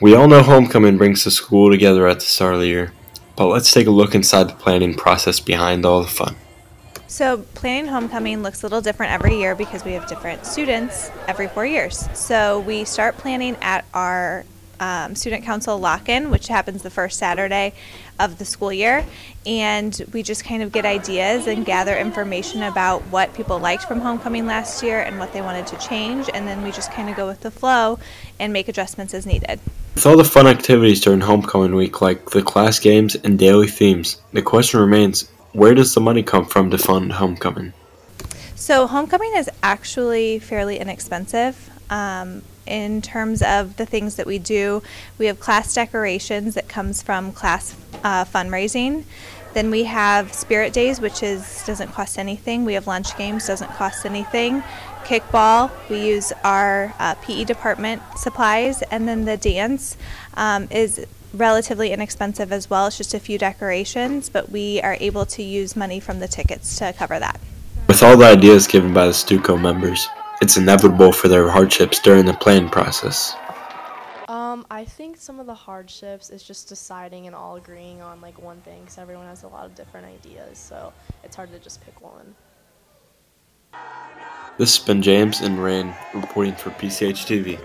We all know homecoming brings the school together at the start of the year, but let's take a look inside the planning process behind all the fun. So, planning homecoming looks a little different every year because we have different students every four years. So, we start planning at our um, student council lock in, which happens the first Saturday of the school year. And we just kind of get ideas and gather information about what people liked from homecoming last year and what they wanted to change. And then we just kind of go with the flow and make adjustments as needed. With all the fun activities during homecoming week, like the class games and daily themes, the question remains where does the money come from to fund homecoming? So, homecoming is actually fairly inexpensive. Um, in terms of the things that we do, we have class decorations that comes from class uh, fundraising. Then we have spirit days, which is doesn't cost anything. We have lunch games, doesn't cost anything. Kickball, we use our uh, PE department supplies, and then the dance um, is relatively inexpensive as well. It's just a few decorations, but we are able to use money from the tickets to cover that. With all the ideas given by the Stuco members, it's inevitable for their hardships during the planning process. Um, I think some of the hardships is just deciding and all agreeing on like one thing because everyone has a lot of different ideas, so it's hard to just pick one. This has been James and Rayne reporting for PCH TV.